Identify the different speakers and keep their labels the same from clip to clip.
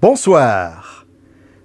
Speaker 1: Bonsoir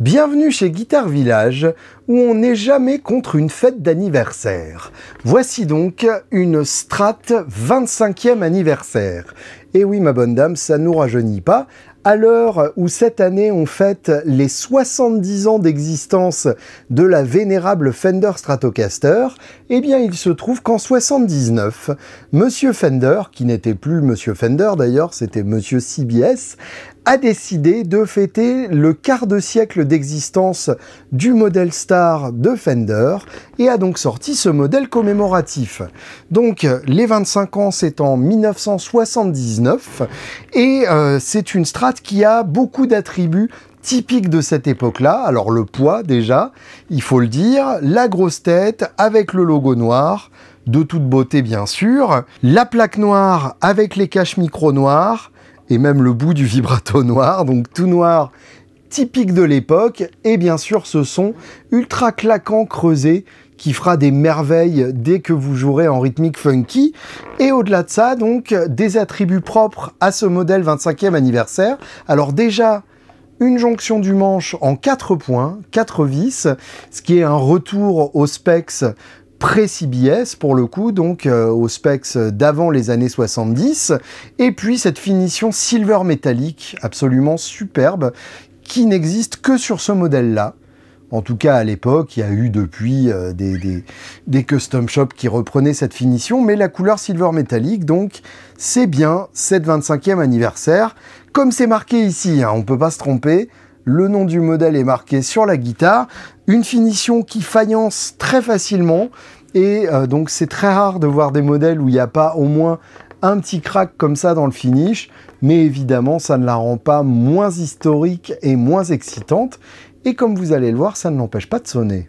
Speaker 1: Bienvenue chez Guitar Village, où on n'est jamais contre une fête d'anniversaire. Voici donc une Strat 25e anniversaire. Et oui, ma bonne dame, ça nous rajeunit pas. À l'heure où cette année on fête les 70 ans d'existence de la vénérable Fender Stratocaster, eh bien il se trouve qu'en 79, Monsieur Fender, qui n'était plus Monsieur Fender d'ailleurs, c'était Monsieur CBS, a décidé de fêter le quart de siècle d'existence du modèle Star de Fender et a donc sorti ce modèle commémoratif. Donc les 25 ans c'est en 1979 et euh, c'est une Strat qui a beaucoup d'attributs typiques de cette époque-là. Alors le poids déjà, il faut le dire, la grosse tête avec le logo noir, de toute beauté bien sûr, la plaque noire avec les caches micro noirs, et même le bout du vibrato noir, donc tout noir typique de l'époque, et bien sûr ce son ultra claquant creusé qui fera des merveilles dès que vous jouerez en rythmique funky. Et au-delà de ça, donc, des attributs propres à ce modèle 25e anniversaire. Alors déjà, une jonction du manche en 4 points, 4 vis, ce qui est un retour aux specs pré-CBS pour le coup, donc euh, aux specs d'avant les années 70. Et puis cette finition silver métallique absolument superbe qui n'existe que sur ce modèle-là. En tout cas, à l'époque, il y a eu depuis euh, des, custom shops qui reprenaient cette finition, mais la couleur silver métallique, donc, c'est bien cette 25e anniversaire. Comme c'est marqué ici, hein, on ne peut pas se tromper, le nom du modèle est marqué sur la guitare, une finition qui faïence très facilement, et euh, donc c'est très rare de voir des modèles où il n'y a pas au moins un petit crack comme ça dans le finish, mais évidemment ça ne la rend pas moins historique et moins excitante, et comme vous allez le voir, ça ne l'empêche pas de sonner.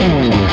Speaker 1: Thank